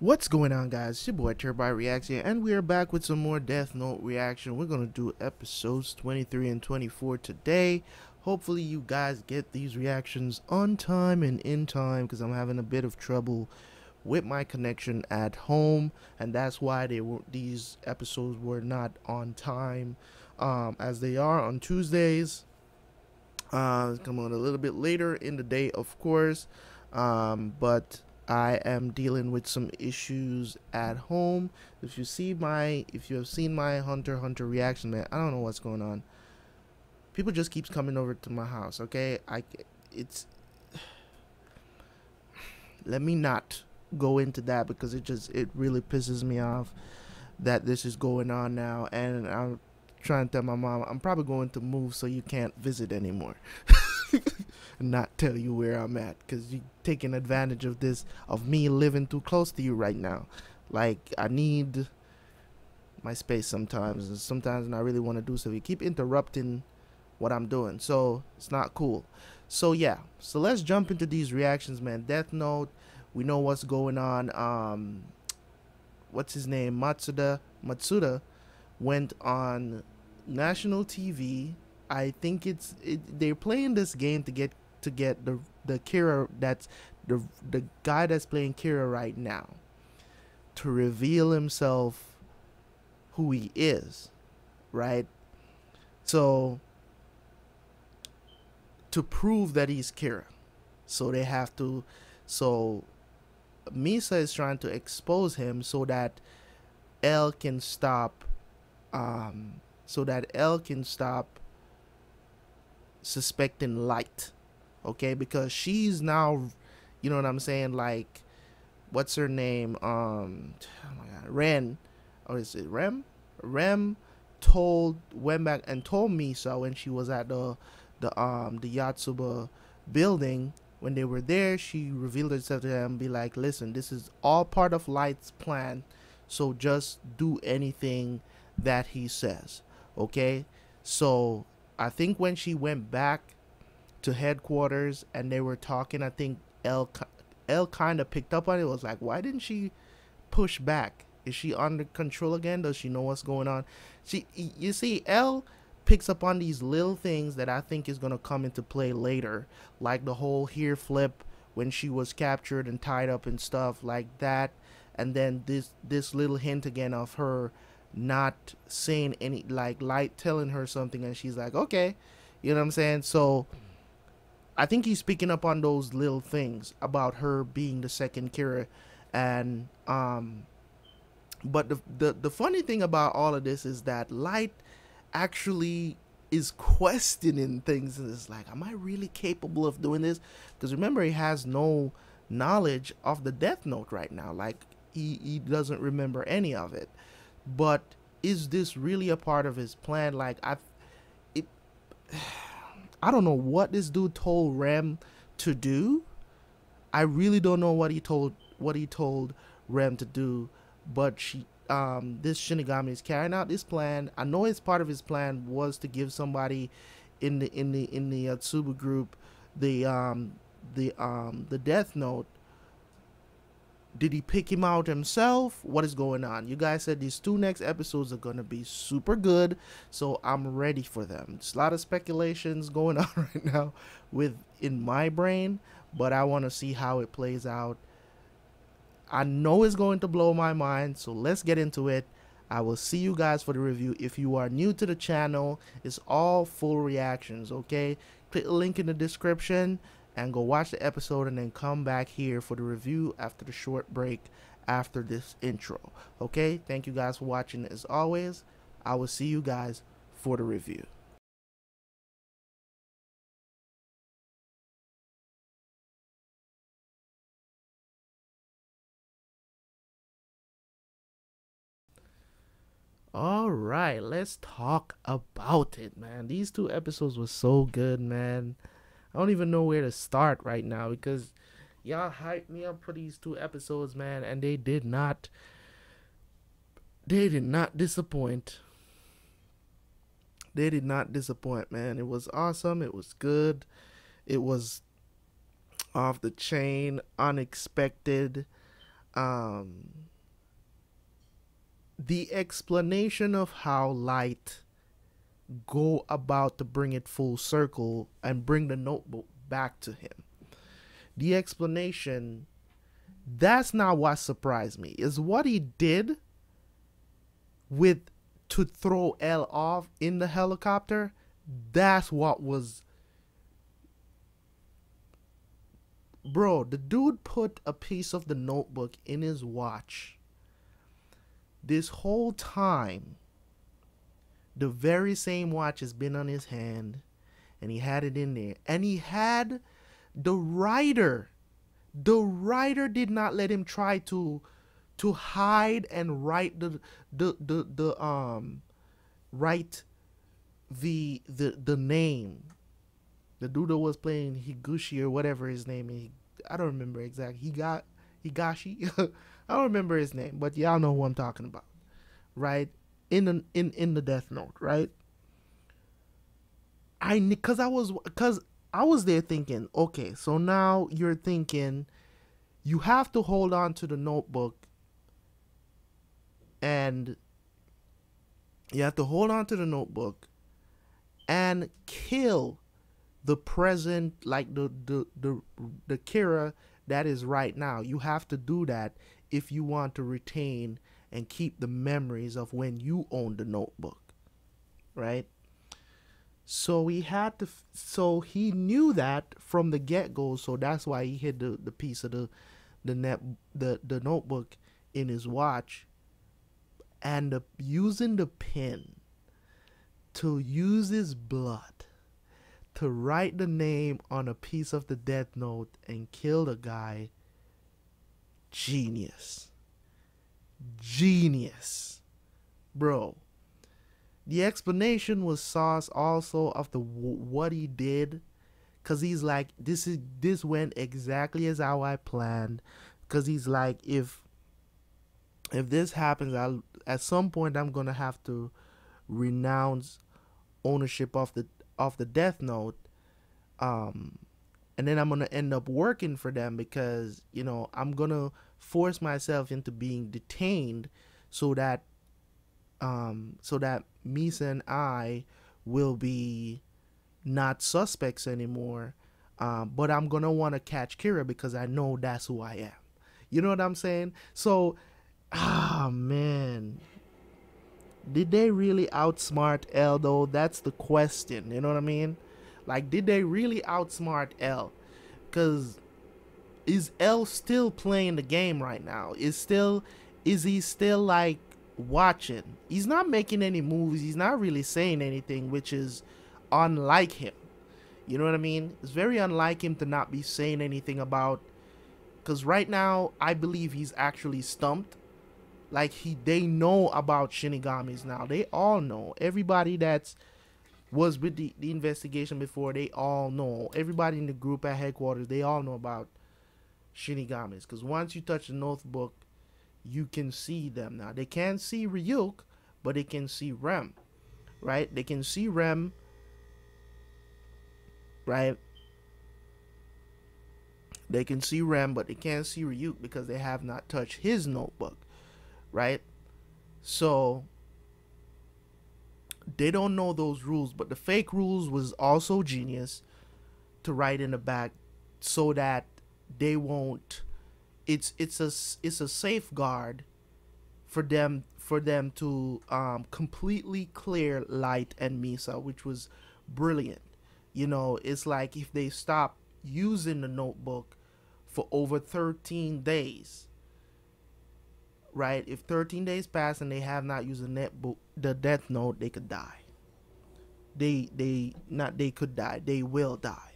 What's going on, guys? It's your boy Terabyt Reacts here, and we are back with some more Death Note reaction. We're gonna do episodes 23 and 24 today. Hopefully, you guys get these reactions on time and in time, because I'm having a bit of trouble with my connection at home, and that's why they were these episodes were not on time, um, as they are on Tuesdays. Uh, come on a little bit later in the day, of course, um, but I am dealing with some issues at home. If you see my, if you have seen my Hunter Hunter reaction, man, I don't know what's going on. People just keeps coming over to my house. Okay, I, it's. Let me not go into that because it just it really pisses me off that this is going on now, and I'm trying to tell my mom I'm probably going to move so you can't visit anymore. not tell you where I'm at because you're taking advantage of this, of me living too close to you right now. Like, I need my space sometimes, and sometimes I really want to do so. You keep interrupting what I'm doing, so it's not cool. So, yeah, so let's jump into these reactions, man. Death Note, we know what's going on. Um, what's his name? Matsuda, Matsuda went on national TV I think it's it, they're playing this game to get to get the the Kira that's the the guy that's playing Kira right now to reveal himself who he is, right? So to prove that he's Kira. So they have to so Misa is trying to expose him so that L can stop um so that L can stop suspecting light okay? Because she's now you know what i'm saying? Like what's her name? Um oh my god ren. Or is it rem? Rem told went back and told me so when she was at the the um the yotsuba building. When they were there she revealed herself to them be like listen this is all part of light's plan so just do anything that he says okay? So I think when she went back to headquarters and they were talking, I think L L kind of picked up on it. Was like, why didn't she push back? Is she under control again? Does she know what's going on? She, you see, L picks up on these little things that I think is gonna come into play later, like the whole here flip when she was captured and tied up and stuff like that, and then this this little hint again of her not saying any like light telling her something and she's like okay. You know what i'm saying? So i think he's picking up on those little things about her being the second kira and um but the, the the funny thing about all of this is that light actually is questioning things and it's like am i really capable of doing this? Because remember he has no knowledge of the death note right now. Like he, he doesn't remember any of it but is this really a part of his plan? Like I, it, I don't know what this dude told Rem to do. I really don't know what he told what he told Rem to do, but she um this Shinigami is carrying out this plan. I know it's part of his plan was to give somebody in the in the in the Yotsuba group the um the um the death note did he pick him out himself? What is going on? You guys said these two next episodes are going to be super good, so I'm ready for them. There's a lot of speculations going on right now with in my brain, but I want to see how it plays out. I know it's going to blow my mind, so let's get into it. I will see you guys for the review. If you are new to the channel, it's all full reactions, okay? Click the link in the description and go watch the episode and then come back here for the review after the short break after this intro. Okay, thank you guys for watching. As always, I will see you guys for the review. All right, let's talk about it, man. These two episodes were so good, man. I don't even know where to start right now because y'all hyped me up for these two episodes, man, and they did not they did not disappoint. They did not disappoint, man. It was awesome. It was good. It was off the chain, unexpected. um the explanation of how light go about to bring it full circle and bring the notebook back to him. The explanation that's not what surprised me. Is what he did with to throw L off in the helicopter. That's what was Bro, the dude put a piece of the notebook in his watch. This whole time the very same watch has been on his hand and he had it in there. And he had the writer the writer did not let him try to to hide and write the the the, the um write the the the name. The dude was playing Higuchi or whatever his name is I don't remember exactly he got Higashi? I don't remember his name but y'all know who I'm talking about right in the in in the Death Note, right? I because I was because I was there thinking, okay, so now you're thinking you have to hold on to the notebook and you have to hold on to the notebook and kill the present like the the the, the Kira that is right now. You have to do that if you want to retain and keep the memories of when you owned the notebook, right? So he had to, so he knew that from the get go. So that's why he hid the, the piece of the, the net, the, the notebook in his watch, and the, using the pen to use his blood to write the name on a piece of the death note and kill the guy. Genius genius, bro. The explanation was sauce also of the what he did, cause he's like this is this went exactly as how I planned, cause he's like if if this happens, I'll at some point I'm gonna have to renounce ownership of the of the Death Note, um, and then I'm gonna end up working for them because you know I'm gonna force myself into being detained so that um so that Misa and I will be not suspects anymore. Um, but I'm gonna want to catch Kira because I know that's who I am. You know what I'm saying? So, ah man, did they really outsmart though? That's the question. You know what I mean? Like, did they really outsmart L? Because is L still playing the game right now? Is still is he still like watching? He's not making any moves. He's not really saying anything, which is unlike him. You know what I mean? It's very unlike him to not be saying anything about cuz right now I believe he's actually stumped. Like he they know about Shinigamis now. They all know. Everybody that's was with the, the investigation before, they all know. Everybody in the group at headquarters, they all know about Shinigamis. Because once you touch the notebook, you can see them now. They can't see Ryuk, but they can see Rem. Right? They can see Rem. Right? They can see Rem, but they can't see Ryuk because they have not touched his notebook. Right? So they don't know those rules, but the fake rules was also genius to write in the back so that they won't it's it's a it's a safeguard for them for them to um, completely clear light and misa which was brilliant. You know it's like if they stop using the notebook for over 13 days right if 13 days pass and they have not used the net the death note they could die they they not they could die they will die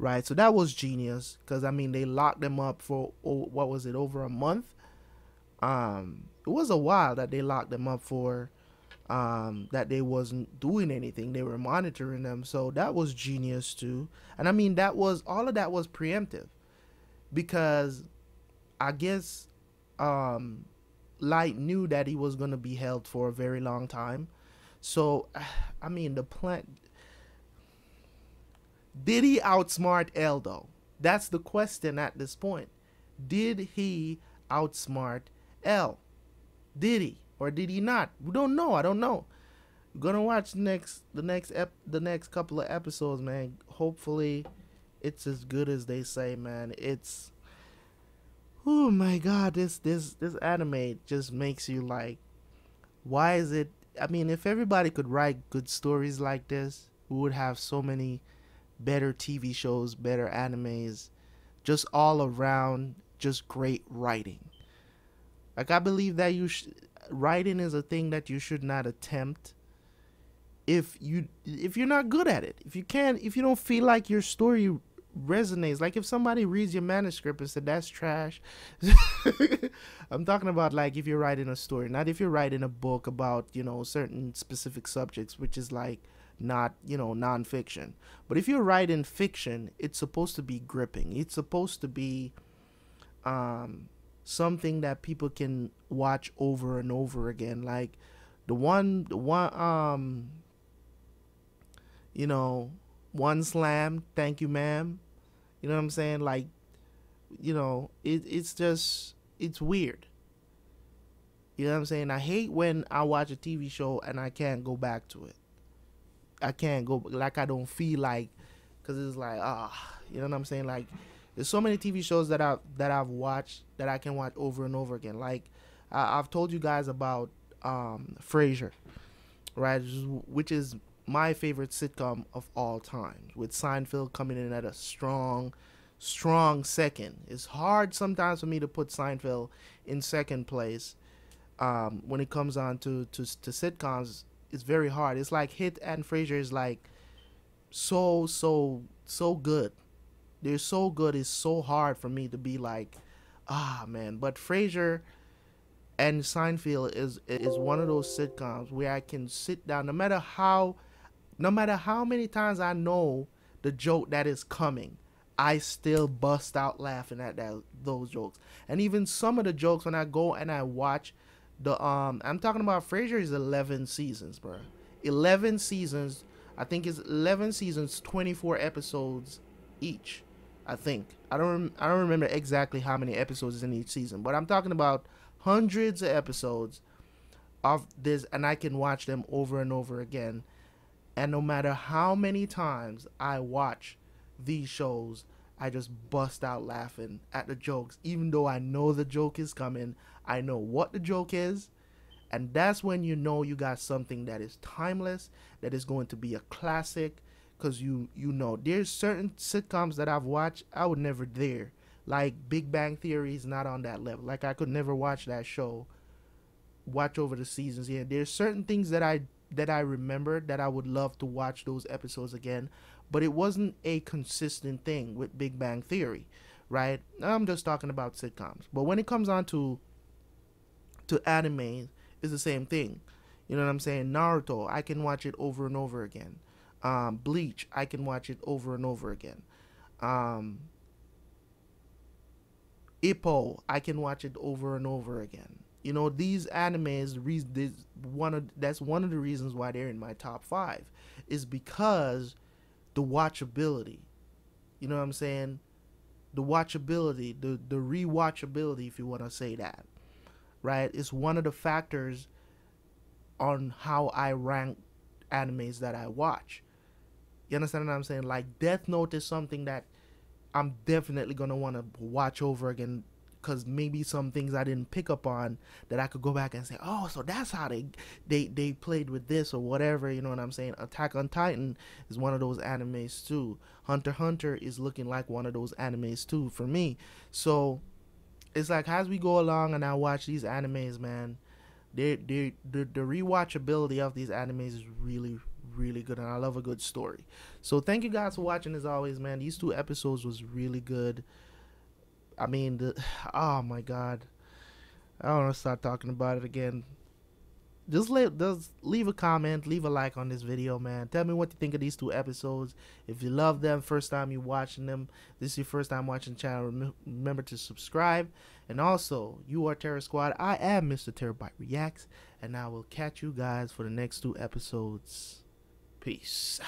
right? So that was genius because I mean they locked them up for oh, what was it over a month? Um, it was a while that they locked them up for. Um, that they wasn't doing anything. They were monitoring them, so that was genius too. And I mean that was all of that was preemptive because I guess um, Light knew that he was gonna be held for a very long time. So I mean the plan did he outsmart Eldo? That's the question at this point. Did he outsmart L? Did he or did he not? We don't know. I don't know. We're gonna watch next the next ep the next couple of episodes, man. Hopefully, it's as good as they say, man. It's oh my god, this this this anime just makes you like, why is it? I mean, if everybody could write good stories like this, we would have so many better TV shows, better animes, just all around, just great writing. Like I believe that you writing is a thing that you should not attempt if you if you're not good at it if you can't if you don't feel like your story resonates. Like if somebody reads your manuscript and said that's trash i'm talking about like if you're writing a story not if you're writing a book about you know certain specific subjects which is like not you know nonfiction. But if you're writing fiction it's supposed to be gripping. It's supposed to be um something that people can watch over and over again. Like the one the one um you know, one slam, thank you, ma'am. You know what I'm saying? Like, you know, it, it's just, it's weird. You know what I'm saying? I hate when I watch a TV show and I can't go back to it. I can't go, like, I don't feel like, because it's like, ah, you know what I'm saying? Like, there's so many TV shows that I've, that I've watched that I can watch over and over again. Like, I, I've told you guys about um, Frasier, right? Which is my favorite sitcom of all time, with Seinfeld coming in at a strong, strong second. It's hard sometimes for me to put Seinfeld in second place um, when it comes on to, to, to sitcoms. It's very hard. It's like Hit and Frasier is like so, so, so good. They're so good. It's so hard for me to be like, ah, man. But Frasier and Seinfeld is is one of those sitcoms where I can sit down, no matter how no matter how many times I know the joke that is coming, I still bust out laughing at that those jokes. And even some of the jokes when I go and I watch the um I'm talking about Frasier is 11 seasons, bro. 11 seasons. I think it's 11 seasons, 24 episodes each. I think. I don't I don't remember exactly how many episodes is in each season, but I'm talking about hundreds of episodes of this and I can watch them over and over again and no matter how many times I watch these shows, I just bust out laughing at the jokes, even though I know the joke is coming. I know what the joke is. And that's when you know you got something that is timeless, that is going to be a classic. Cause you you know there's certain sitcoms that I've watched I would never dare. Like Big Bang Theory is not on that level. Like I could never watch that show. Watch over the seasons. Yeah, there's certain things that I that I remember that I would love to watch those episodes again, but it wasn't a consistent thing with Big Bang Theory, right? I'm just talking about sitcoms. But when it comes on to to anime, it's the same thing. You know what I'm saying? Naruto, I can watch it over and over again. Um, Bleach, I can watch it over and over again. Um, Ippo, I can watch it over and over again. You know, these animes, this one of that's one of the reasons why they're in my top five, is because the watchability. You know what I'm saying? The watchability, the the rewatchability, if you want to say that, right? It's one of the factors on how I rank animes that I watch. You understand what I'm saying? Like Death Note is something that I'm definitely gonna want to watch over again because maybe some things I didn't pick up on that I could go back and say, oh, so that's how they they they played with this or whatever. You know what I'm saying? Attack on Titan is one of those animes too. Hunter Hunter is looking like one of those animes too for me. So it's like as we go along and I watch these animes, man, they they the the rewatchability of these animes is really really good and I love a good story. So thank you guys for watching as always, man. These two episodes was really good. I mean, the oh my god, I don't want to start talking about it again. Just leave, just leave a comment, leave a like on this video, man. Tell me what you think of these two episodes. If you love them, first time you watching them, this is your first time watching the channel, remember to subscribe. And also, you are Tera Squad. I am Mr. Terabyt Reacts, and I will catch you guys for the next two episodes. Peace.